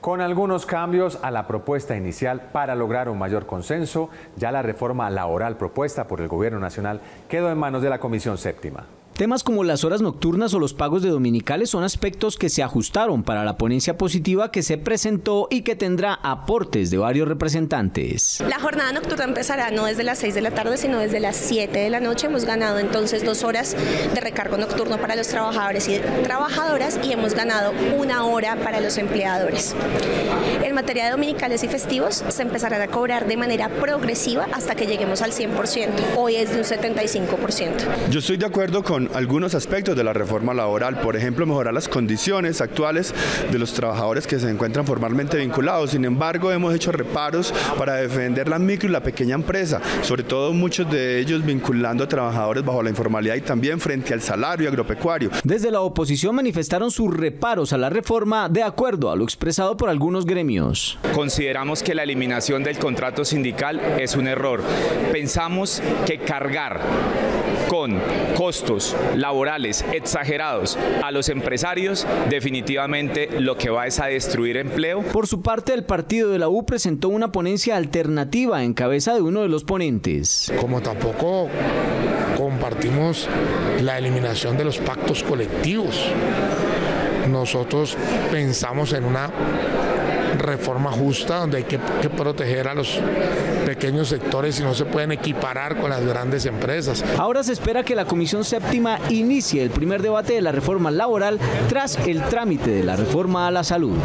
Con algunos cambios a la propuesta inicial para lograr un mayor consenso, ya la reforma laboral propuesta por el Gobierno Nacional quedó en manos de la Comisión Séptima. Temas como las horas nocturnas o los pagos de dominicales son aspectos que se ajustaron para la ponencia positiva que se presentó y que tendrá aportes de varios representantes. La jornada nocturna empezará no desde las 6 de la tarde, sino desde las 7 de la noche. Hemos ganado entonces dos horas de recargo nocturno para los trabajadores y trabajadoras y hemos ganado una hora para los empleadores. En materia de dominicales y festivos se empezarán a cobrar de manera progresiva hasta que lleguemos al 100%. Hoy es de un 75%. Yo estoy de acuerdo con algunos aspectos de la reforma laboral, por ejemplo, mejorar las condiciones actuales de los trabajadores que se encuentran formalmente vinculados. Sin embargo, hemos hecho reparos para defender la micro y la pequeña empresa, sobre todo muchos de ellos vinculando a trabajadores bajo la informalidad y también frente al salario agropecuario. Desde la oposición manifestaron sus reparos a la reforma de acuerdo a lo expresado por algunos gremios. Consideramos que la eliminación del contrato sindical es un error. Pensamos que cargar con costos laborales exagerados a los empresarios, definitivamente lo que va es a destruir empleo. Por su parte, el partido de la U presentó una ponencia alternativa en cabeza de uno de los ponentes. Como tampoco compartimos la eliminación de los pactos colectivos, nosotros pensamos en una reforma justa donde hay que, proteger a los pequeños sectores y no se pueden equiparar con las grandes empresas. Ahora se espera que la Comisión Séptima inicie el primer debate de la reforma laboral tras el trámite de la reforma a la salud.